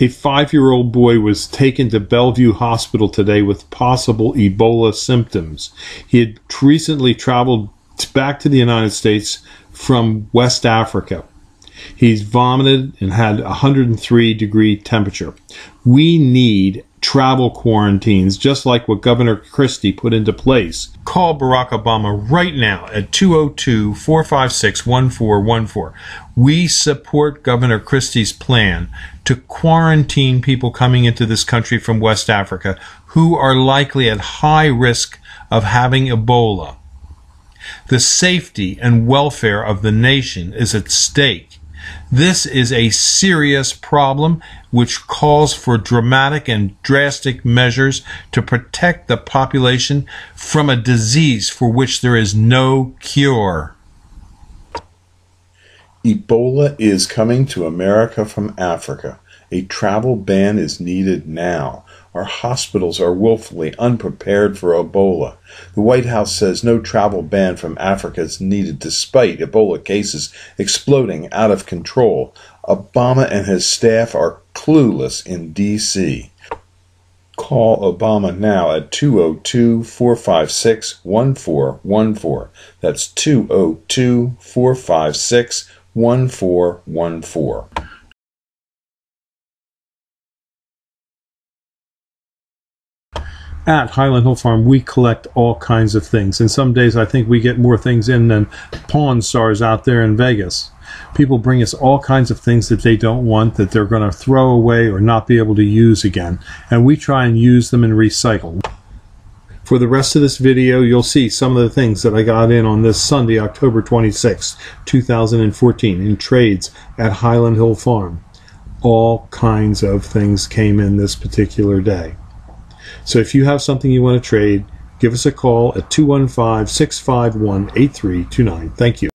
A five year old boy was taken to Bellevue Hospital today with possible Ebola symptoms. He had recently traveled back to the United States from West Africa. He's vomited and had 103 degree temperature. We need travel quarantines, just like what Governor Christie put into place. Call Barack Obama right now at 202 456 1414. We support Governor Christie's plan to quarantine people coming into this country from West Africa who are likely at high risk of having Ebola. The safety and welfare of the nation is at stake. This is a serious problem which calls for dramatic and drastic measures to protect the population from a disease for which there is no cure. Ebola is coming to America from Africa. A travel ban is needed now. Our hospitals are woefully unprepared for Ebola. The White House says no travel ban from Africa is needed despite Ebola cases exploding out of control. Obama and his staff are clueless in D.C. Call Obama now at 202 456 1414. That's 202 456 1414. At Highland Hill Farm, we collect all kinds of things. And some days I think we get more things in than Pawn Stars out there in Vegas. People bring us all kinds of things that they don't want, that they're going to throw away or not be able to use again. And we try and use them and recycle. For the rest of this video, you'll see some of the things that I got in on this Sunday, October 26, 2014, in trades at Highland Hill Farm. All kinds of things came in this particular day. So if you have something you want to trade, give us a call at 215 651 8329. Thank you.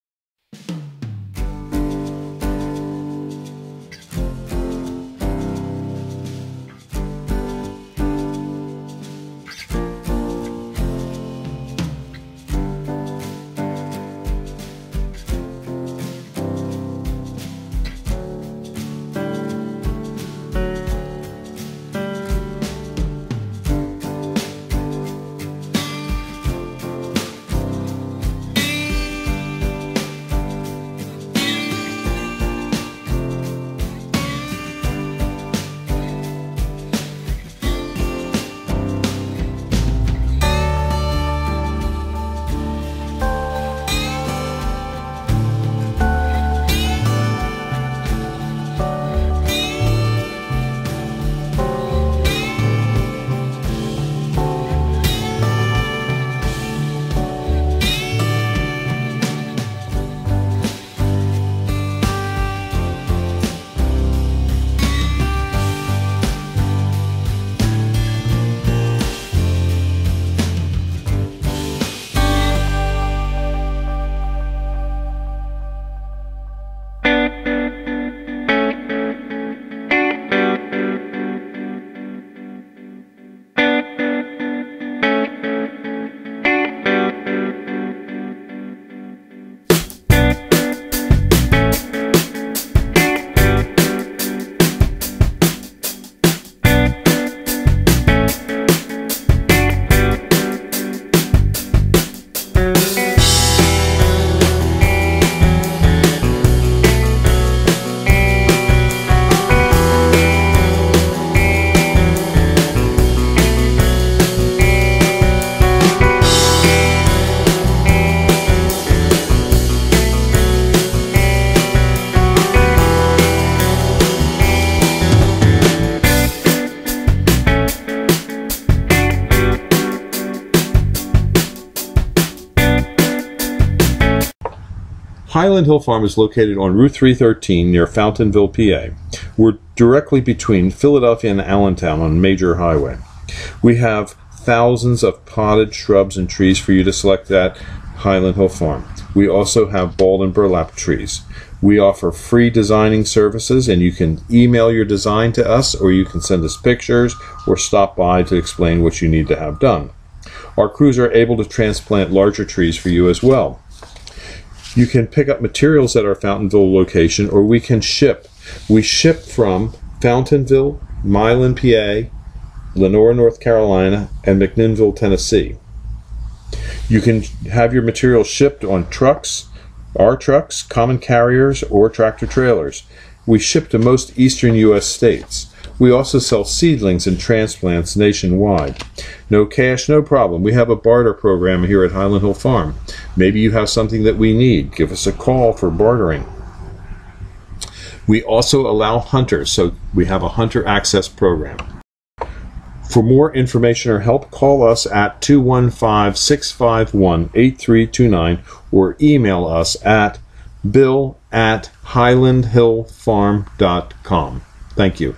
Highland Hill Farm is located on Route 313 near Fountainville, PA. We're directly between Philadelphia and Allentown on major highway. We have thousands of potted shrubs and trees for you to select at Highland Hill Farm. We also have balled and burlap trees. We offer free designing services, and you can email your design to us, or you can send us pictures, or stop by to explain what you need to have done. Our crews are able to transplant larger trees for you as well. You can pick up materials at our Fountainville location, or we can ship. We ship from Fountainville, Milan, PA, Lenoir, North Carolina, and McMinnville, Tennessee. You can have your materials shipped on trucks, our trucks, common carriers, or tractor trailers. We ship to most eastern U.S. states. We also sell seedlings and transplants nationwide. No cash, no problem. We have a barter program here at Highland Hill Farm. Maybe you have something that we need. Give us a call for bartering. We also allow hunters, so we have a hunter access program. For more information or help, call us at 215 651 8329 or email us at bill at highlandhillfarm.com. Thank you.